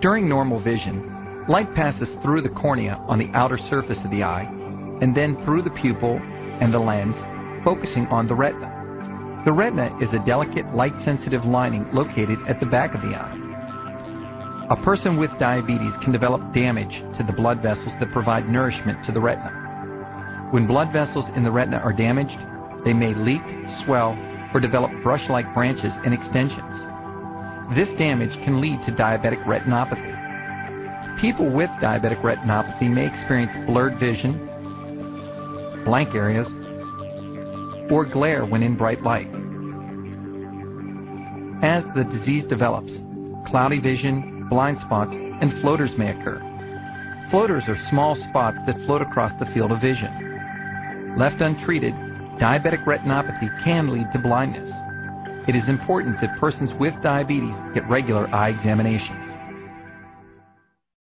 During normal vision, light passes through the cornea on the outer surface of the eye and then through the pupil and the lens, focusing on the retina. The retina is a delicate light-sensitive lining located at the back of the eye. A person with diabetes can develop damage to the blood vessels that provide nourishment to the retina. When blood vessels in the retina are damaged, they may leak, swell, or develop brush-like branches and extensions. This damage can lead to diabetic retinopathy. People with diabetic retinopathy may experience blurred vision, blank areas, or glare when in bright light. As the disease develops, cloudy vision, blind spots, and floaters may occur. Floaters are small spots that float across the field of vision. Left untreated, diabetic retinopathy can lead to blindness. It is important that persons with diabetes get regular eye examinations.